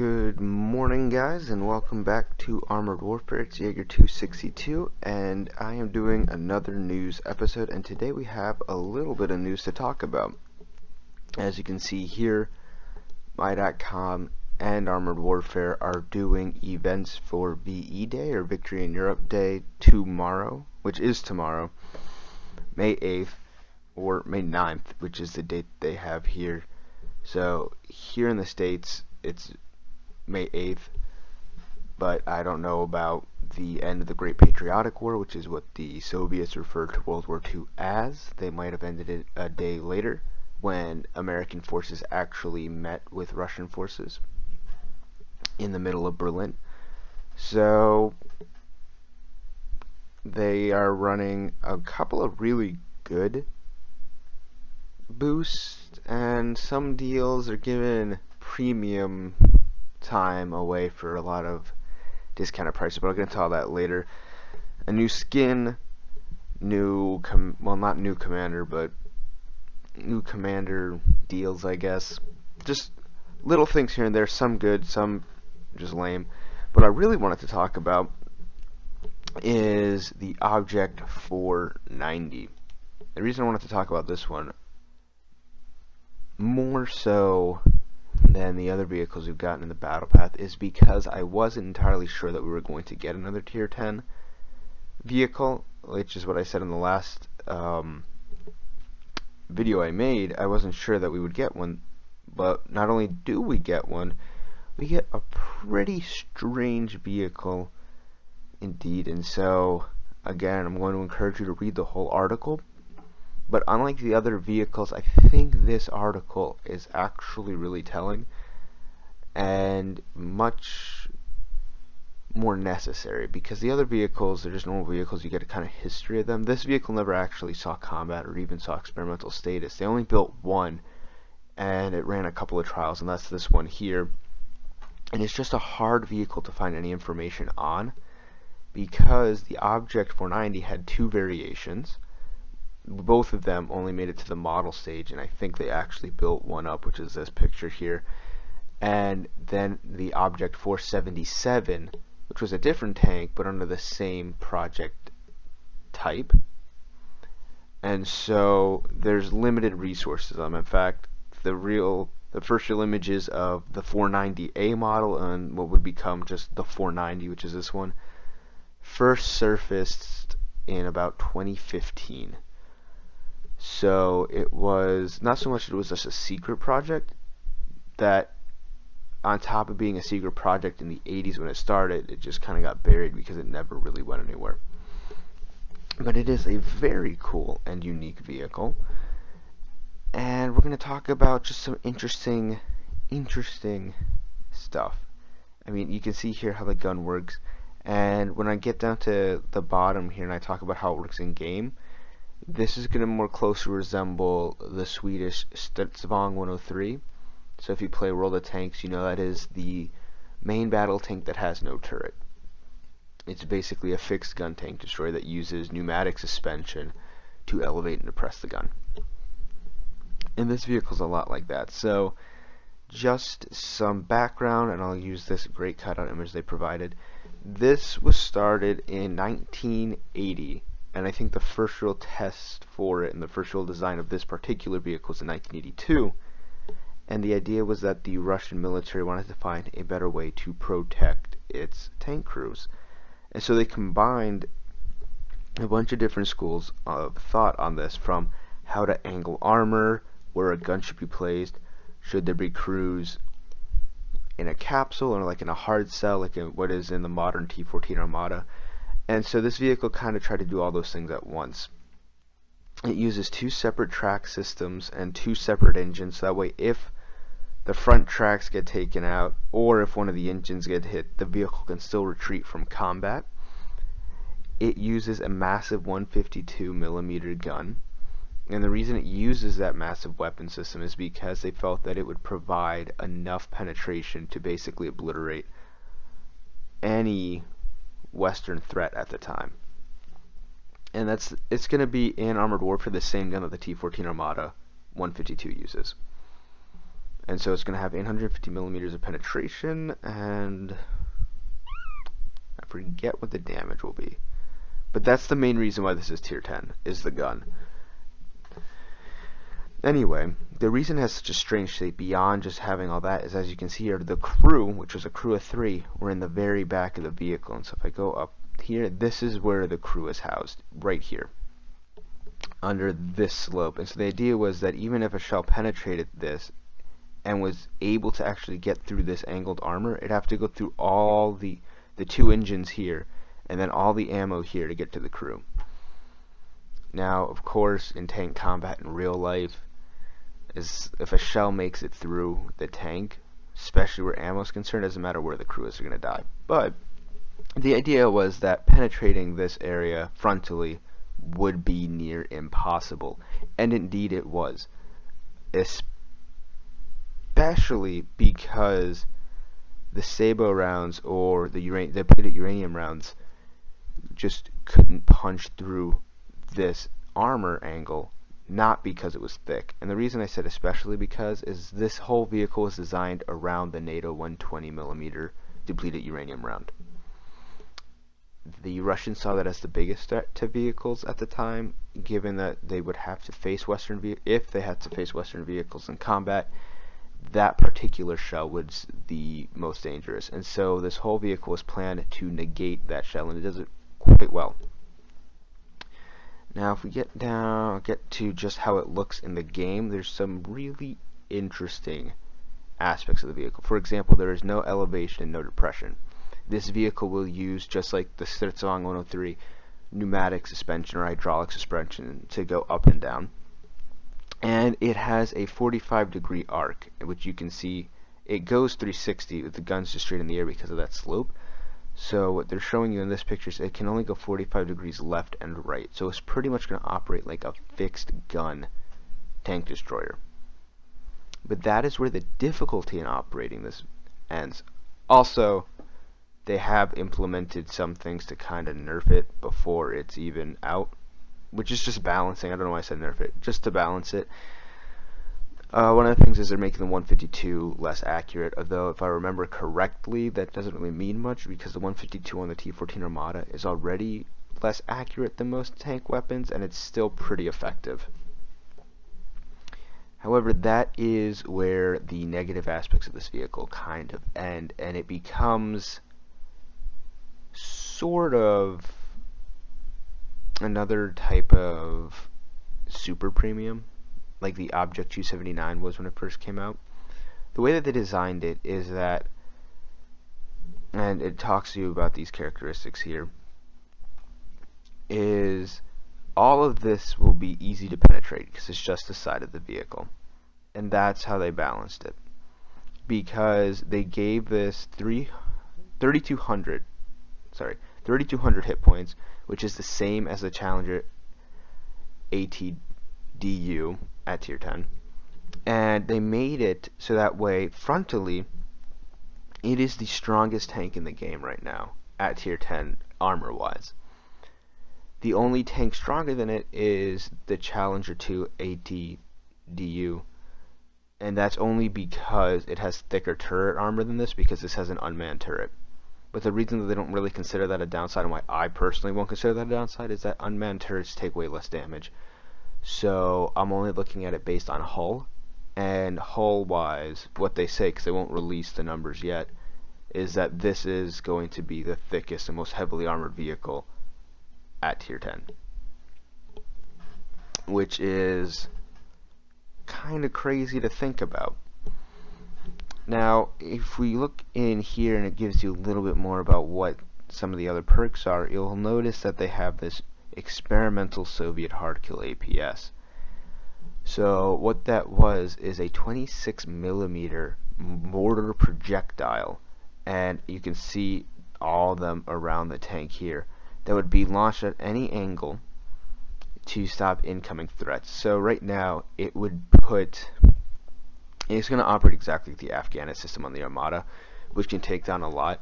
Good morning guys and welcome back to Armored Warfare, it's Jager 262 and I am doing another news episode and today we have a little bit of news to talk about. As you can see here, My.com and Armored Warfare are doing events for VE Day or Victory in Europe Day tomorrow, which is tomorrow, May 8th or May 9th, which is the date they have here. So here in the States, it's May 8th, but I don't know about the end of the Great Patriotic War, which is what the Soviets referred to World War II as. They might have ended it a day later when American forces actually met with Russian forces in the middle of Berlin. So they are running a couple of really good boosts and some deals are given premium time away for a lot of discounted prices, but I'll get into all that later. A new skin, new, well, not new commander, but new commander deals, I guess. Just little things here and there, some good, some just lame. What I really wanted to talk about is the Object 490. The reason I wanted to talk about this one more so than the other vehicles we've gotten in the battle path is because I wasn't entirely sure that we were going to get another tier 10 vehicle, which is what I said in the last um, video I made. I wasn't sure that we would get one, but not only do we get one, we get a pretty strange vehicle indeed. And so, again, I'm going to encourage you to read the whole article but unlike the other vehicles, I think this article is actually really telling and much more necessary because the other vehicles, they're just normal vehicles you get a kind of history of them. This vehicle never actually saw combat or even saw experimental status. They only built one and it ran a couple of trials and that's this one here. And it's just a hard vehicle to find any information on because the object 490 had two variations both of them only made it to the model stage and I think they actually built one up which is this picture here. And then the object 477 which was a different tank but under the same project type. And so there's limited resources on in fact the real the first real images of the 490A model and what would become just the 490 which is this one first surfaced in about 2015 so it was not so much it was just a secret project that on top of being a secret project in the 80s when it started, it just kind of got buried because it never really went anywhere. But it is a very cool and unique vehicle. And we're going to talk about just some interesting, interesting stuff. I mean, you can see here how the gun works. And when I get down to the bottom here and I talk about how it works in game, this is going to more closely resemble the Swedish Stridsvagn 103. So if you play World of Tanks, you know that is the main battle tank that has no turret. It's basically a fixed gun tank destroyer that uses pneumatic suspension to elevate and depress the gun. And this vehicle is a lot like that. So just some background, and I'll use this great cutout image they provided. This was started in 1980 and I think the first real test for it and the first real design of this particular vehicle was in 1982 and the idea was that the Russian military wanted to find a better way to protect its tank crews. And so they combined a bunch of different schools of thought on this from how to angle armor where a gun should be placed should there be crews in a capsule or like in a hard cell like what is in the modern T-14 Armata and so this vehicle kind of tried to do all those things at once. It uses two separate track systems and two separate engines, so that way if the front tracks get taken out or if one of the engines get hit, the vehicle can still retreat from combat. It uses a massive 152 millimeter gun. And the reason it uses that massive weapon system is because they felt that it would provide enough penetration to basically obliterate any Western threat at the time. And that's it's going to be in Armored Warfare the same gun that the T-14 Armata 152 uses. and so it's going to have 850 millimeters of penetration and I forget what the damage will be but that's the main reason why this is tier 10 is the gun anyway the reason it has such a strange shape beyond just having all that is as you can see here the crew which was a crew of three were in the very back of the vehicle and so if I go up here this is where the crew is housed right here under this slope and so the idea was that even if a shell penetrated this and was able to actually get through this angled armor, it'd have to go through all the the two engines here and then all the ammo here to get to the crew. Now, of course, in tank combat in real life, is if a shell makes it through the tank, especially where ammo is concerned, doesn't matter where the crew is they're going to die. But the idea was that penetrating this area frontally would be near impossible, and indeed it was, especially because the Sabot rounds or the, uran the depleted uranium rounds just couldn't punch through this armor angle not because it was thick. And the reason I said especially because is this whole vehicle was designed around the NATO 120 millimeter depleted uranium round. The Russians saw that as the biggest threat to vehicles at the time, given that they would have to face Western if they had to face Western vehicles in combat, that particular shell was the most dangerous. And so this whole vehicle was planned to negate that shell, and it does it quite well. Now, if we get down, get to just how it looks in the game, there's some really interesting aspects of the vehicle. For example, there is no elevation and no depression. This vehicle will use, just like the Stridsvagn 103, pneumatic suspension or hydraulic suspension to go up and down and it has a 45 degree arc which you can see it goes 360 with the guns just straight in the air because of that slope so what they're showing you in this picture is it can only go 45 degrees left and right so it's pretty much going to operate like a fixed gun tank destroyer but that is where the difficulty in operating this ends also they have implemented some things to kind of nerf it before it's even out which is just balancing. I don't know why I said nerf it, just to balance it. Uh, one of the things is they're making the 152 less accurate, although if I remember correctly, that doesn't really mean much because the 152 on the T-14 Armata is already less accurate than most tank weapons, and it's still pretty effective. However, that is where the negative aspects of this vehicle kind of end, and it becomes sort of another type of super premium, like the Object 279 was when it first came out. The way that they designed it is that, and it talks to you about these characteristics here, is all of this will be easy to penetrate because it's just the side of the vehicle. And that's how they balanced it. Because they gave this 3, 3200, sorry, 3200 hit points which is the same as the Challenger ATDU at tier 10 and they made it so that way frontally it is the strongest tank in the game right now at tier 10 armor wise the only tank stronger than it is the Challenger 2 ATDU and that's only because it has thicker turret armor than this because this has an unmanned turret. But the reason that they don't really consider that a downside, and why I personally won't consider that a downside, is that unmanned turrets take way less damage. So I'm only looking at it based on hull, and hull-wise, what they say, because they won't release the numbers yet, is that this is going to be the thickest and most heavily armored vehicle at tier 10. Which is kind of crazy to think about. Now, if we look in here and it gives you a little bit more about what some of the other perks are, you'll notice that they have this experimental Soviet hard kill APS. So what that was is a 26 millimeter mortar projectile and you can see all of them around the tank here that would be launched at any angle to stop incoming threats. So right now it would put it's going to operate exactly like the Afganit system on the Armata, which can take down a lot.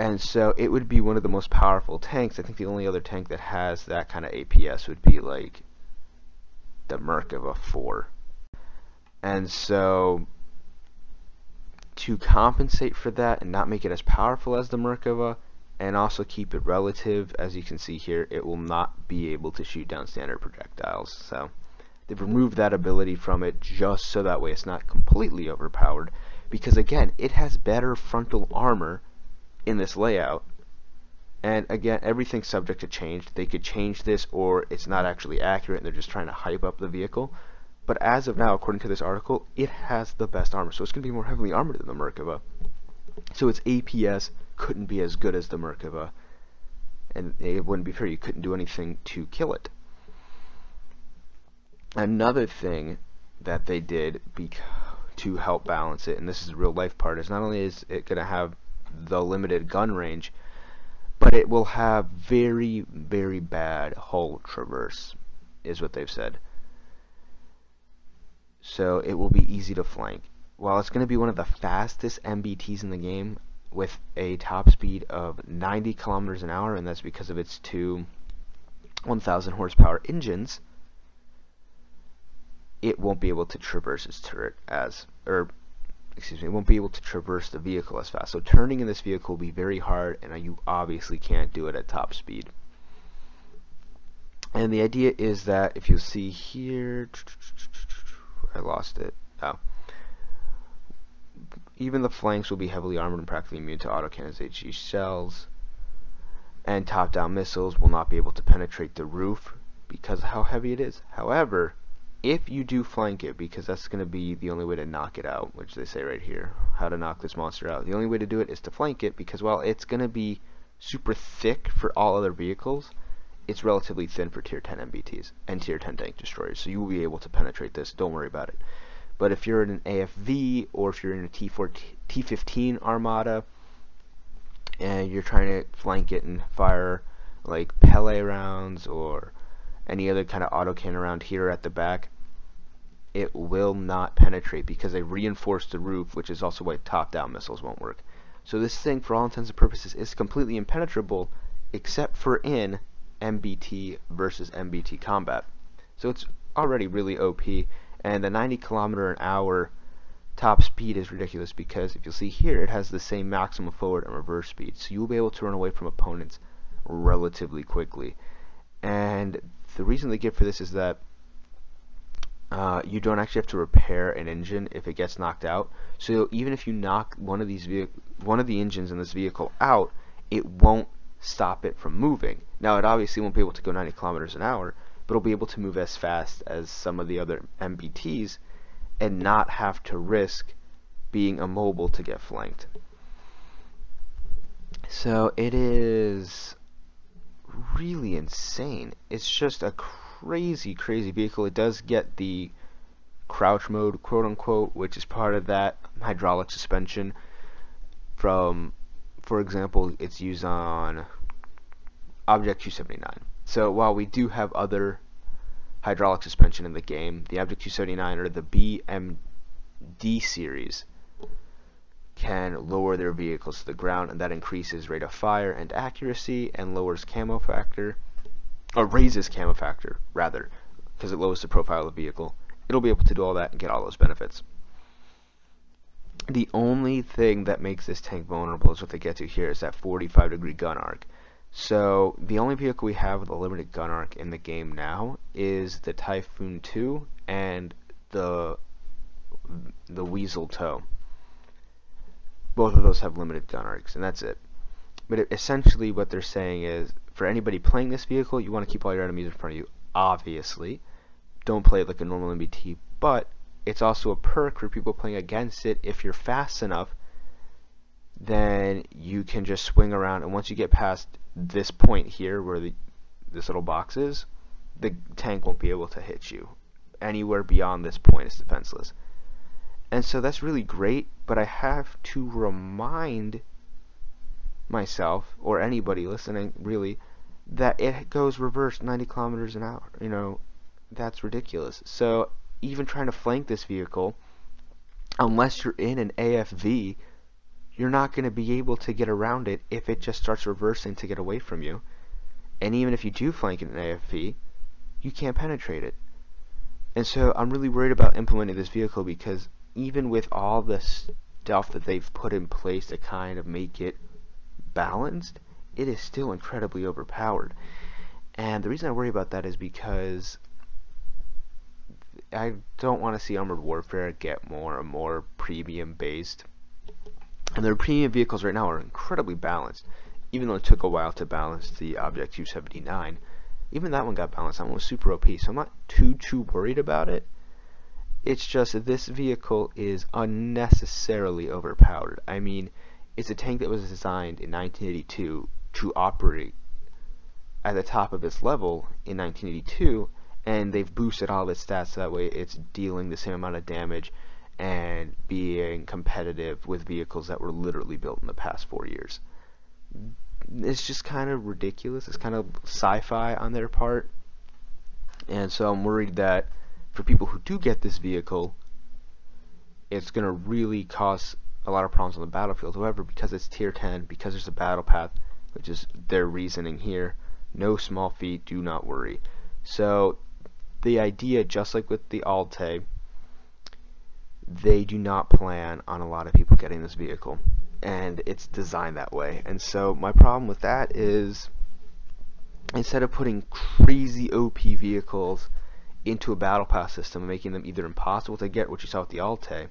And so it would be one of the most powerful tanks. I think the only other tank that has that kind of APS would be like the Merkava 4. And so to compensate for that and not make it as powerful as the Merkava and also keep it relative, as you can see here, it will not be able to shoot down standard projectiles. So they've removed that ability from it just so that way it's not completely overpowered because again, it has better frontal armor in this layout and again, everything's subject to change. They could change this or it's not actually accurate and they're just trying to hype up the vehicle. But as of now, according to this article, it has the best armor. So it's going to be more heavily armored than the Merkava. So its APS couldn't be as good as the Merkava. And it wouldn't be fair. You couldn't do anything to kill it. Another thing that they did to help balance it, and this is the real life part, is not only is it going to have the limited gun range, but it will have very, very bad hull traverse, is what they've said. So it will be easy to flank. While it's going to be one of the fastest MBTs in the game, with a top speed of 90 kilometers an hour, and that's because of its two 1,000 horsepower engines, it won't be able to traverse its turret as, or excuse me, won't be able to traverse the vehicle as fast. So turning in this vehicle will be very hard, and you obviously can't do it at top speed. And the idea is that if you see here, I lost it. Oh. Even the flanks will be heavily armored and practically immune to autocannons HE shells. And top-down missiles will not be able to penetrate the roof because of how heavy it is. However, if you do flank it, because that's going to be the only way to knock it out, which they say right here, how to knock this monster out. The only way to do it is to flank it, because while it's going to be super thick for all other vehicles, it's relatively thin for tier 10 MBTs and tier 10 tank destroyers, so you will be able to penetrate this, don't worry about it. But if you're in an AFV, or if you're in a T4, T15 Armata, and you're trying to flank it and fire like Pele rounds, or any other kind of autocannon around here at the back, it will not penetrate because they reinforced the roof, which is also why top-down missiles won't work. So this thing, for all intents and purposes, is completely impenetrable, except for in MBT versus MBT combat. So it's already really OP, and the 90 kilometer an hour top speed is ridiculous because if you'll see here, it has the same maximum forward and reverse speed, so you'll be able to run away from opponents relatively quickly. And the reason they give for this is that uh, you don't actually have to repair an engine if it gets knocked out. So even if you knock one of these one of the engines in this vehicle out, it won't stop it from moving. Now it obviously won't be able to go 90 kilometers an hour, but it'll be able to move as fast as some of the other MBTs and not have to risk being immobile to get flanked. So it is really insane. It's just a crazy, crazy vehicle. It does get the crouch mode, quote unquote, which is part of that hydraulic suspension. From, for example, it's used on Object 279. So while we do have other hydraulic suspension in the game, the Object 279 or the BMD series can lower their vehicles to the ground and that increases rate of fire and accuracy and lowers camo factor or raises camo factor rather because it lowers the profile of the vehicle. It'll be able to do all that and get all those benefits. The only thing that makes this tank vulnerable is what they get to here is that 45 degree gun arc. So the only vehicle we have with a limited gun arc in the game now is the Typhoon 2 and the the Wiesel TOW. Both of those have limited gun arcs, and that's it. But it, essentially, what they're saying is, for anybody playing this vehicle, you want to keep all your enemies in front of you. Obviously, don't play it like a normal MBT, but it's also a perk for people playing against it. If you're fast enough, then you can just swing around, and once you get past this point here, where the this little box is, the tank won't be able to hit you. Anywhere beyond this point is defenseless. And so that's really great, but I have to remind myself, or anybody listening really, that it goes reverse 90 kilometers an hour. You know, that's ridiculous. So even trying to flank this vehicle, unless you're in an AFV, you're not going to be able to get around it if it just starts reversing to get away from you. And even if you do flank in an AFV, you can't penetrate it. And so I'm really worried about implementing this vehicle because even with all the stuff that they've put in place to kind of make it balanced, it is still incredibly overpowered. And the reason I worry about that is because I don't want to see Armored Warfare get more and more premium based. And their premium vehicles right now are incredibly balanced, even though it took a while to balance the Object 279 even that one got balanced. That one was super OP, so I'm not too too worried about it. It's just this vehicle is unnecessarily overpowered. I mean, it's a tank that was designed in 1982 to operate at the top of its level in 1982, and they've boosted all its stats so that way it's dealing the same amount of damage and being competitive with vehicles that were literally built in the past four years it's just kind of ridiculous. It's kind of sci-fi on their part. And so I'm worried that for people who do get this vehicle, it's going to really cause a lot of problems on the battlefield. However, because it's tier 10, because there's a battle path, which is their reasoning here, no small feat, do not worry. So the idea, just like with the Altay, they do not plan on a lot of people getting this vehicle and it's designed that way. And so my problem with that is instead of putting crazy OP vehicles into a battle pass system making them either impossible to get, which you saw with the Altay,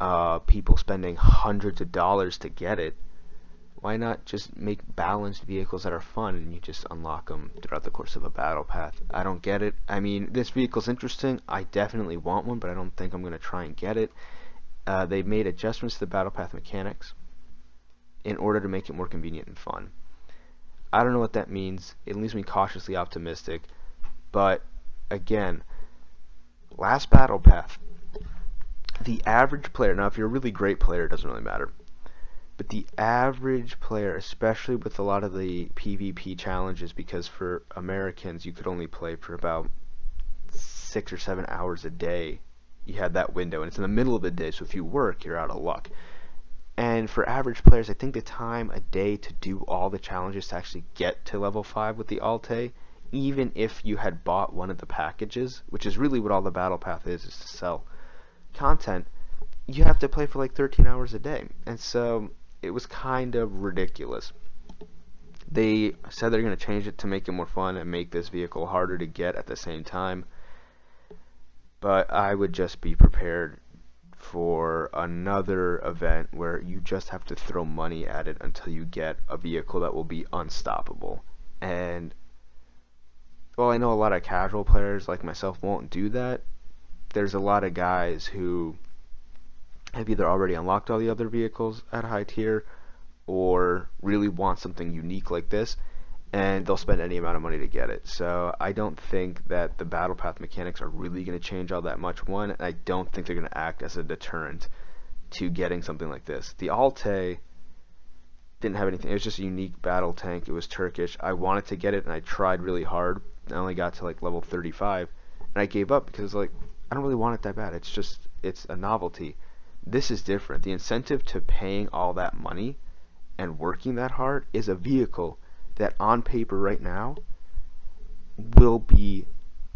uh, people spending hundreds of dollars to get it, why not just make balanced vehicles that are fun and you just unlock them throughout the course of a battle path? I don't get it. I mean, this vehicle's interesting. I definitely want one, but I don't think I'm going to try and get it uh, they made adjustments to the battle path mechanics in order to make it more convenient and fun. I don't know what that means. It leaves me cautiously optimistic. But again, last battle path, the average player, now if you're a really great player, it doesn't really matter. But the average player, especially with a lot of the PvP challenges, because for Americans you could only play for about six or seven hours a day you had that window, and it's in the middle of the day, so if you work, you're out of luck. And for average players, I think the time a day to do all the challenges to actually get to level 5 with the Altay, even if you had bought one of the packages, which is really what all the Battle Path is, is to sell content, you have to play for like 13 hours a day. And so it was kind of ridiculous. They said they're going to change it to make it more fun and make this vehicle harder to get at the same time but I would just be prepared for another event where you just have to throw money at it until you get a vehicle that will be unstoppable. And well, I know a lot of casual players like myself won't do that. There's a lot of guys who have either already unlocked all the other vehicles at high tier or really want something unique like this and they'll spend any amount of money to get it. So I don't think that the battle path mechanics are really going to change all that much. One, I don't think they're going to act as a deterrent to getting something like this. The Altay didn't have anything. It was just a unique battle tank. It was Turkish. I wanted to get it, and I tried really hard. I only got to like level 35, and I gave up because like I don't really want it that bad. It's just it's a novelty. This is different. The incentive to paying all that money and working that hard is a vehicle that on paper right now will be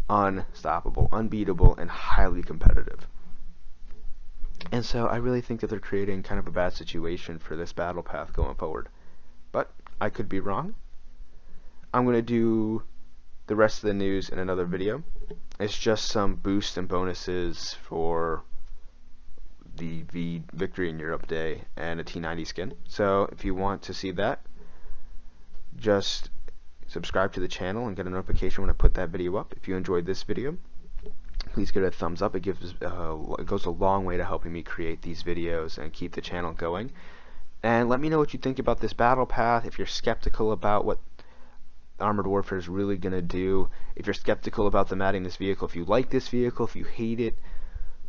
unstoppable, unbeatable, and highly competitive. And so I really think that they're creating kind of a bad situation for this battle path going forward. But I could be wrong. I'm going to do the rest of the news in another video. It's just some boosts and bonuses for the V Victory in Europe Day and a T90 skin. So if you want to see that, just subscribe to the channel and get a notification when I put that video up. If you enjoyed this video, please give it a thumbs up. It gives uh, it goes a long way to helping me create these videos and keep the channel going. And let me know what you think about this battle path. If you're skeptical about what Armored Warfare is really going to do, if you're skeptical about them adding this vehicle, if you like this vehicle, if you hate it,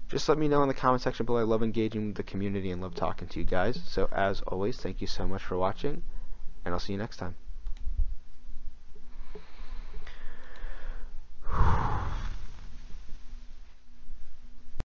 just let me know in the comment section below. I love engaging with the community and love talking to you guys. So as always, thank you so much for watching, and I'll see you next time.